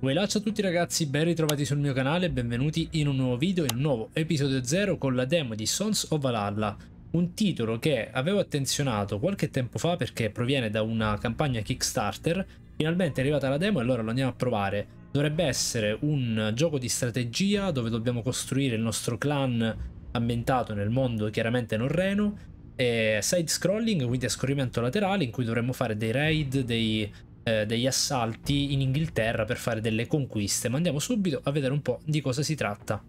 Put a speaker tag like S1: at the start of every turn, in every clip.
S1: Well, ciao a tutti ragazzi, ben ritrovati sul mio canale benvenuti in un nuovo video, in un nuovo episodio 0 con la demo di Sons of Valhalla, un titolo che avevo attenzionato qualche tempo fa perché proviene da una campagna Kickstarter, finalmente è arrivata la demo e allora lo andiamo a provare. Dovrebbe essere un gioco di strategia dove dobbiamo costruire il nostro clan ambientato nel mondo chiaramente norreno, e side scrolling, quindi a scorrimento laterale, in cui dovremmo fare dei raid, dei eh, degli assalti in Inghilterra per fare delle conquiste, ma andiamo subito a vedere un po' di cosa si tratta.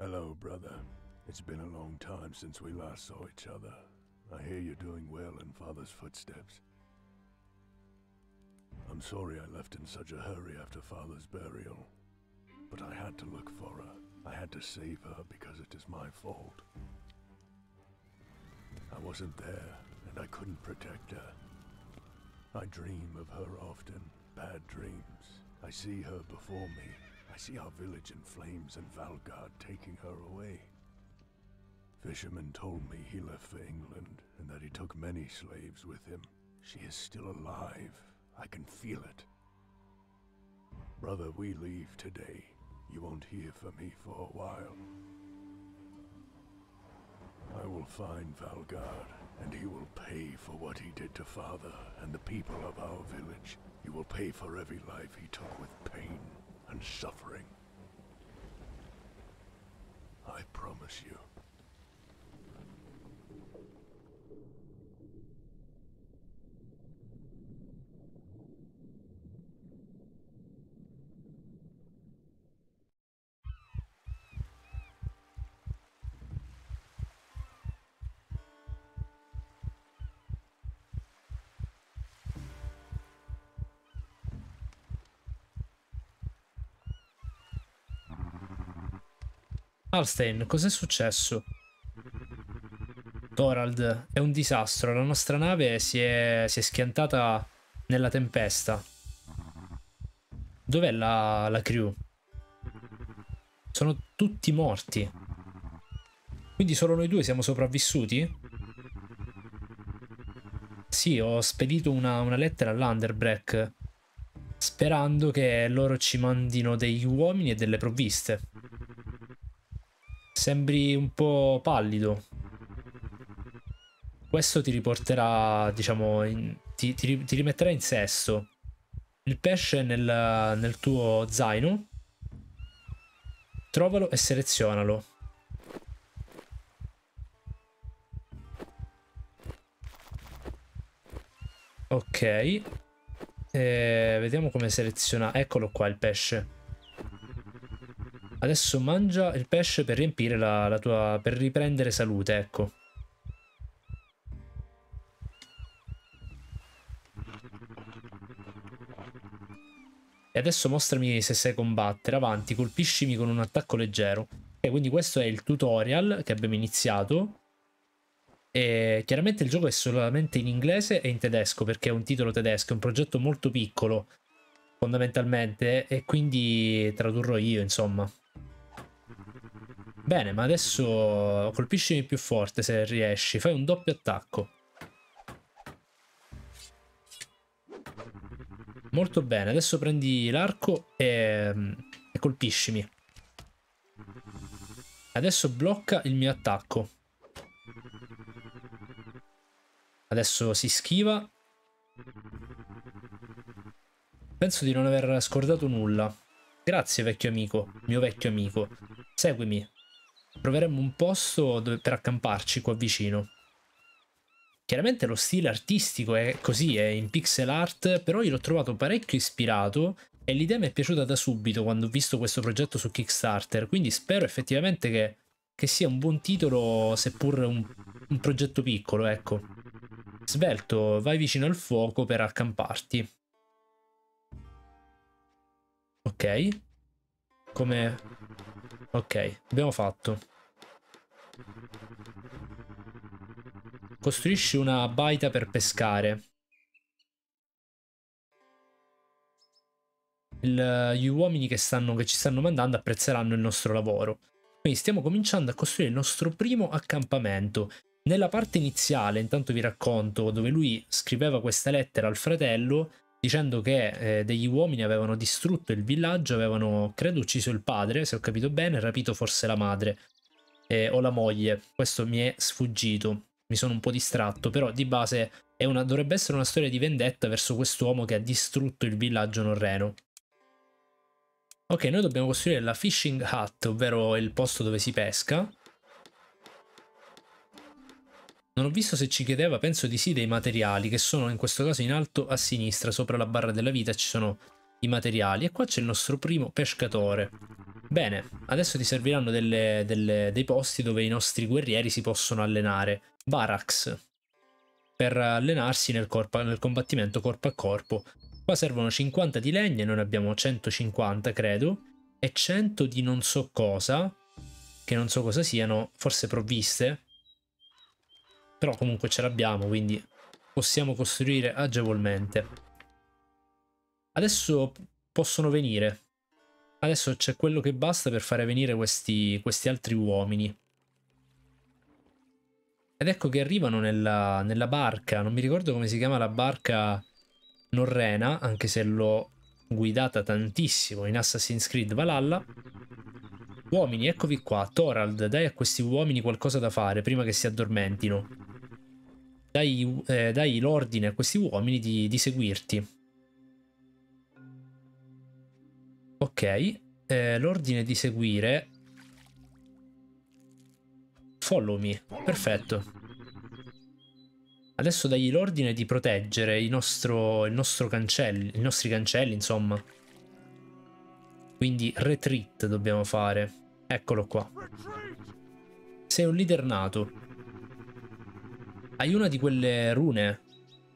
S2: Hello, brother. It's been a long time since we last saw each other. I hear you're doing well in Father's footsteps. I'm sorry I left in such a hurry after Father's burial. But I had to look for her. I had to save her because it is my fault. I wasn't there, and I couldn't protect her. I dream of her often, bad dreams. I see her before me. I see our village in flames and Valgard taking her away. Fisherman told me he left for England and that he took many slaves with him. She is still alive. I can feel it. Brother, we leave today. You won't hear from me for a while. I will find Valgard and he will pay for what he did to father and the people of our village. He will pay for every life he took with pain and suffering. I promise you.
S1: Alstein, cos'è successo? Thorald, è un disastro. La nostra nave si è, si è schiantata nella tempesta. Dov'è la, la crew? Sono tutti morti. Quindi solo noi due siamo sopravvissuti? Sì, ho spedito una, una lettera all'Underbreak sperando che loro ci mandino degli uomini e delle provviste. Sembri un po' pallido. Questo ti riporterà, diciamo, in, ti, ti, ti, rimetterà in sesto. Il pesce nel, nel tuo zaino. Trovalo e selezionalo. Ok. E vediamo come seleziona. Eccolo qua il pesce. Adesso mangia il pesce per riempire la, la tua... per riprendere salute, ecco. E adesso mostrami se sai combattere. Avanti, colpiscimi con un attacco leggero. E quindi questo è il tutorial che abbiamo iniziato. E chiaramente il gioco è solamente in inglese e in tedesco perché è un titolo tedesco, è un progetto molto piccolo fondamentalmente e quindi tradurrò io insomma. Bene, ma adesso colpiscimi più forte se riesci. Fai un doppio attacco. Molto bene, adesso prendi l'arco e, e colpiscimi. Adesso blocca il mio attacco. Adesso si schiva. Penso di non aver scordato nulla. Grazie vecchio amico, mio vecchio amico. Seguimi. Troveremmo un posto dove, per accamparci qua vicino. Chiaramente lo stile artistico è così, è in pixel art, però io l'ho trovato parecchio ispirato e l'idea mi è piaciuta da subito quando ho visto questo progetto su Kickstarter, quindi spero effettivamente che, che sia un buon titolo, seppur un, un progetto piccolo, ecco. Svelto, vai vicino al fuoco per accamparti. Ok. Come Ok, abbiamo fatto. Costruisci una baita per pescare. Il, gli uomini che, stanno, che ci stanno mandando apprezzeranno il nostro lavoro. Quindi stiamo cominciando a costruire il nostro primo accampamento. Nella parte iniziale, intanto vi racconto, dove lui scriveva questa lettera al fratello, dicendo che eh, degli uomini avevano distrutto il villaggio, avevano, credo, ucciso il padre, se ho capito bene, rapito forse la madre eh, o la moglie. Questo mi è sfuggito, mi sono un po' distratto, però di base una, dovrebbe essere una storia di vendetta verso quest'uomo che ha distrutto il villaggio norreno. Ok, noi dobbiamo costruire la fishing hut, ovvero il posto dove si pesca. Non ho visto se ci chiedeva, penso di sì, dei materiali, che sono in questo caso in alto a sinistra, sopra la barra della vita ci sono i materiali. E qua c'è il nostro primo pescatore. Bene, adesso ti serviranno delle, delle, dei posti dove i nostri guerrieri si possono allenare. Barracks, per allenarsi nel, corpo, nel combattimento corpo a corpo. Qua servono 50 di legna, noi ne abbiamo 150 credo, e 100 di non so cosa, che non so cosa siano, forse provviste. Però comunque ce l'abbiamo, quindi possiamo costruire agevolmente. Adesso possono venire. Adesso c'è quello che basta per fare venire questi, questi altri uomini. Ed ecco che arrivano nella, nella barca, non mi ricordo come si chiama la barca norrena, anche se l'ho guidata tantissimo in Assassin's Creed Valhalla. Uomini, eccovi qua. Thorald, dai a questi uomini qualcosa da fare prima che si addormentino. Dai, eh, dai l'ordine a questi uomini di, di seguirti. Ok, eh, l'ordine di seguire Follow me. Perfetto. Adesso dagli l'ordine di proteggere il nostro, il nostro cancelli, i nostri cancelli, insomma. Quindi retreat dobbiamo fare. Eccolo qua. Sei un leader nato. Hai una di quelle rune.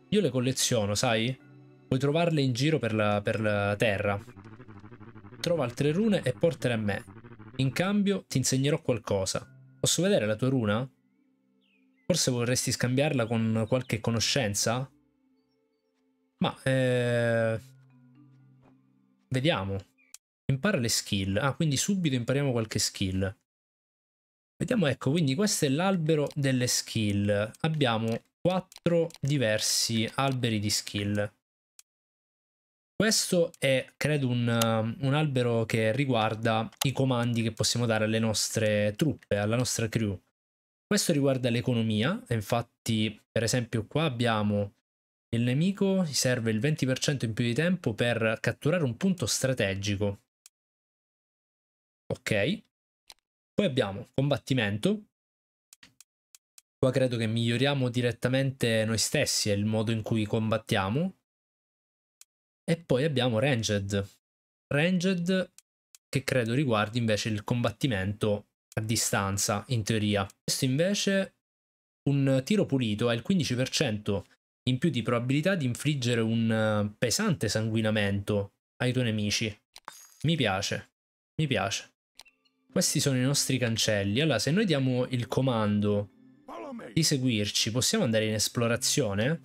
S1: Io le colleziono, sai? Puoi trovarle in giro per la, per la terra. Trova altre rune e portale a me. In cambio ti insegnerò qualcosa. Posso vedere la tua runa? Forse vorresti scambiarla con qualche conoscenza? Ma, eh... Vediamo. Impara le skill. Ah, quindi subito impariamo qualche skill. Vediamo, ecco, quindi questo è l'albero delle skill. Abbiamo quattro diversi alberi di skill. Questo è, credo, un, um, un, albero che riguarda i comandi che possiamo dare alle nostre truppe, alla nostra crew. Questo riguarda l'economia, infatti, per esempio, qua abbiamo il nemico, serve il 20% in più di tempo per catturare un punto strategico. Ok. Poi abbiamo combattimento. Qua credo che miglioriamo direttamente noi stessi e il modo in cui combattiamo. E poi abbiamo Ranged. Ranged che credo riguardi invece il combattimento a distanza, in teoria. Questo invece un tiro pulito ha il 15% in più di probabilità di infliggere un eh, pesante sanguinamento ai tuoi nemici. Mi piace, mi piace. Questi sono i nostri cancelli. Allora, se noi diamo il comando di seguirci, possiamo andare in esplorazione?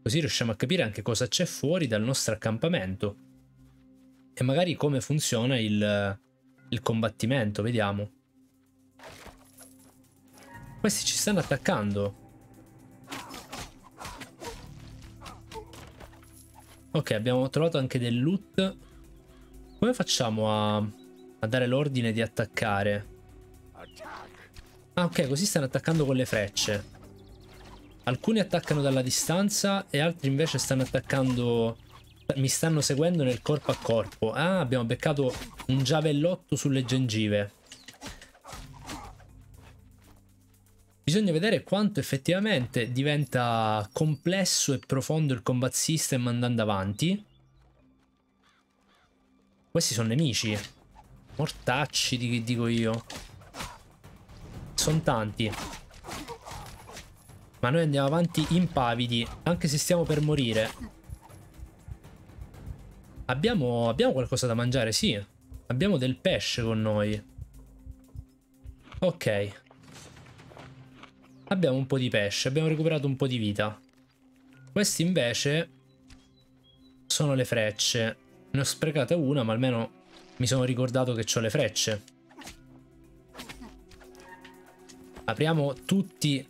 S1: Così riusciamo a capire anche cosa c'è fuori dal nostro accampamento. E magari come funziona il, il combattimento, vediamo. Questi ci stanno attaccando. Ok, abbiamo trovato anche del loot. Come facciamo a, a dare l'ordine di attaccare? Ah, ok, così stanno attaccando con le frecce. Alcuni attaccano dalla distanza e altri invece stanno attaccando... Mi stanno seguendo nel corpo a corpo. Ah, abbiamo beccato un giavellotto sulle gengive. Bisogna vedere quanto effettivamente diventa complesso e profondo il combat system andando avanti. Questi sono nemici. Mortacci, dico io. Sono tanti. Ma noi andiamo avanti impavidi, anche se stiamo per morire. Abbiamo, abbiamo qualcosa da mangiare, sì. Abbiamo del pesce con noi. Ok. Abbiamo un po' di pesce, abbiamo recuperato un po' di vita. Questi invece sono le frecce. Ne ho sprecata una, ma almeno mi sono ricordato che ho le frecce. Apriamo tutti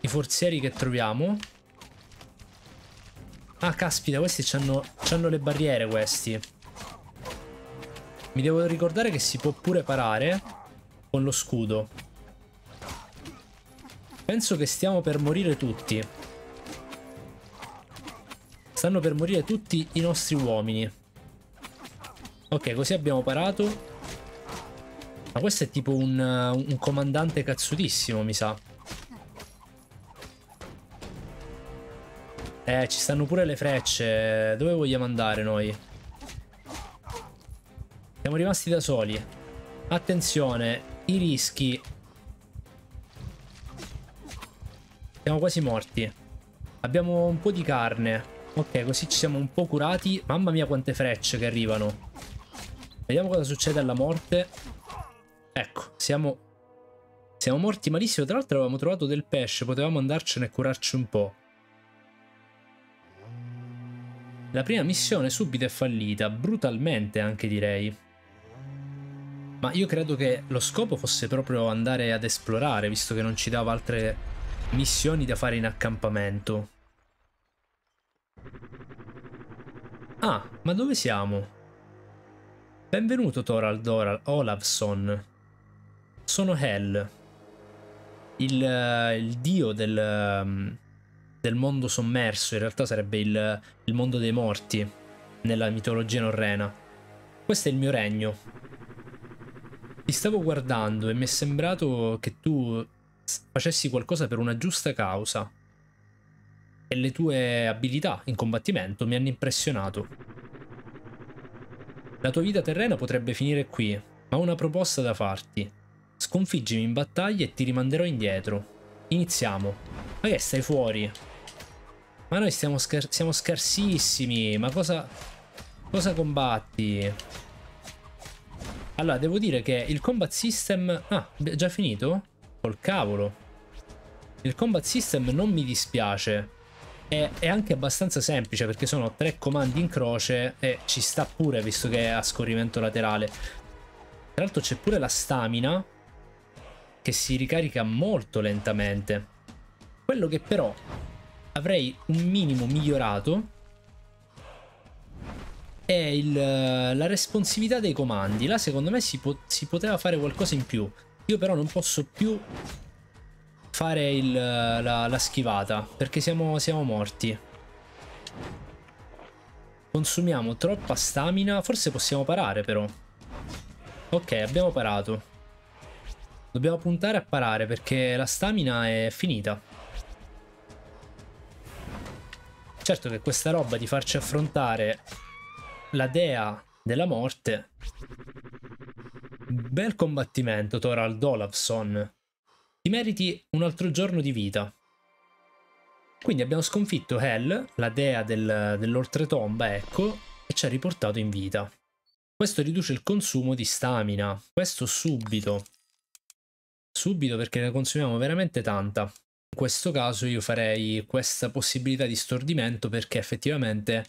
S1: i forzieri che troviamo. Ah, caspita, questi c'hanno le barriere, questi. Mi devo ricordare che si può pure parare con lo scudo. Penso che stiamo per morire tutti. Stanno per morire tutti i nostri uomini. Ok, così abbiamo parato. Ma questo è tipo un, un comandante cazzutissimo, mi sa. Eh, ci stanno pure le frecce. Dove vogliamo andare noi? Siamo rimasti da soli. Attenzione, i rischi. Siamo quasi morti. Abbiamo un po' di carne. Ok, così ci siamo un po' curati. Mamma mia quante frecce che arrivano. Vediamo cosa succede alla morte. Ecco, siamo... Siamo morti malissimo. Tra l'altro avevamo trovato del pesce. Potevamo andarcene e curarci un po'. La prima missione subito è fallita, brutalmente anche direi. Ma io credo che lo scopo fosse proprio andare ad esplorare, visto che non ci dava altre missioni da fare in accampamento. Ah, ma dove siamo? Benvenuto Thorald Olavson. Sono Hell, il, il dio del, del mondo sommerso, in realtà sarebbe il, il mondo dei morti nella mitologia norrena. Questo è il mio regno. Ti stavo guardando e mi è sembrato che tu facessi qualcosa per una giusta causa. E le tue abilità in combattimento mi hanno impressionato. La tua vita terrena potrebbe finire qui, ma ho una proposta da farti. Sconfiggimi in battaglia e ti rimanderò indietro. Iniziamo. Ma che stai fuori? Ma noi stiamo scar siamo scarsissimi. Ma cosa... Cosa combatti? Allora, devo dire che il combat system... Ah, già finito? Col cavolo. Il combat system non mi dispiace. È, è, anche abbastanza semplice perché sono tre comandi in croce e ci sta pure visto che è a scorrimento laterale. Tra l'altro c'è pure la stamina che si ricarica molto lentamente. Quello che però avrei un minimo migliorato è il, la responsività dei comandi. Là secondo me si, po si, poteva fare qualcosa in più. Io però non posso più fare il, la, la, schivata perché siamo, siamo morti. Consumiamo troppa stamina. Forse possiamo parare però. Ok, abbiamo parato. Dobbiamo puntare a parare perché la stamina è finita. Certo che questa roba di farci affrontare la dea della morte... Bel combattimento, Thorald Olafsson. Ti meriti un altro giorno di vita. Quindi abbiamo sconfitto Hell, la dea del, dell'oltretomba, ecco, e ci ha riportato in vita. Questo riduce il consumo di stamina. Questo subito. Subito perché ne consumiamo veramente tanta. In questo caso io farei questa possibilità di stordimento perché effettivamente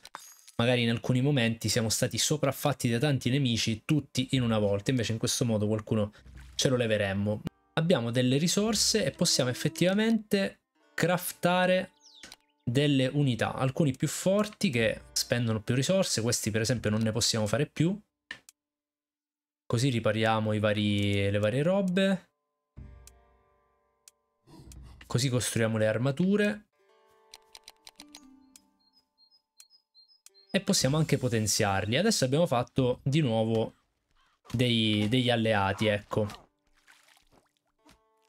S1: magari in alcuni momenti siamo stati sopraffatti da tanti nemici tutti in una volta, invece in questo modo qualcuno ce lo leveremmo. Abbiamo delle risorse e possiamo effettivamente craftare delle unità, alcuni più forti che spendono più risorse, questi per esempio non ne possiamo fare più. Così ripariamo vari, le varie robe. Così costruiamo le armature. E possiamo anche potenziarli. Adesso abbiamo fatto di nuovo dei, degli alleati, ecco.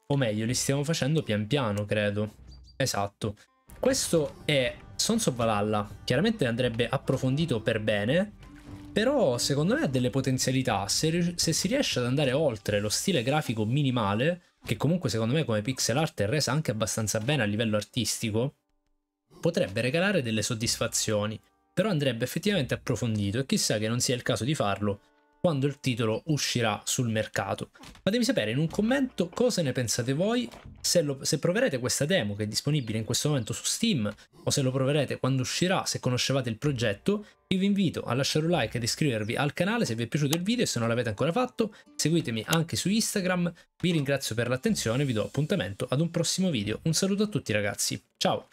S1: O meglio, li stiamo facendo pian piano, credo. Esatto. Questo è Sons of Valhalla. Chiaramente andrebbe approfondito per bene, però secondo me ha delle potenzialità. Se, se si riesce ad andare oltre lo stile grafico minimale, che comunque secondo me come pixel art è resa anche abbastanza bene a livello artistico, potrebbe regalare delle soddisfazioni, però andrebbe effettivamente approfondito e chissà che non sia il caso di farlo quando il titolo uscirà sul mercato. Fatemi sapere in un commento cosa ne pensate voi, se, lo, se, proverete questa demo che è disponibile in questo momento su Steam o se lo proverete quando uscirà, se conoscevate il progetto. Io vi invito a lasciare un like ed iscrivervi al canale se vi è piaciuto il video e se non l'avete ancora fatto. Seguitemi anche su Instagram, vi ringrazio per l'attenzione e vi do appuntamento ad un prossimo video. Un saluto a tutti ragazzi, ciao!